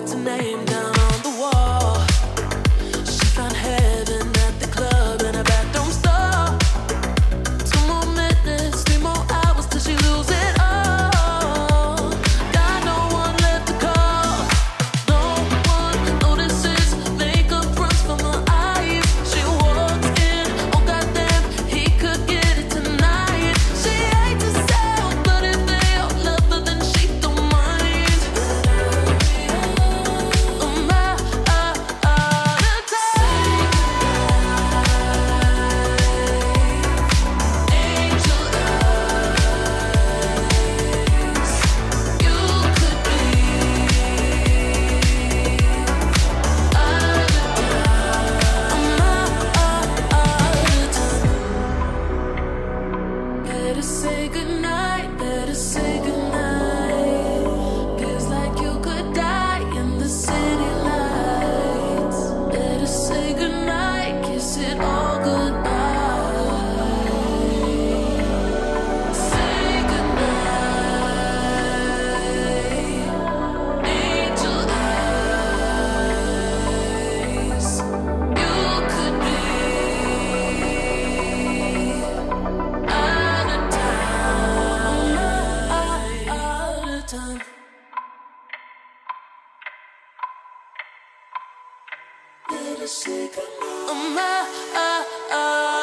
hard to name down. say goodnight. Oh my, oh, oh.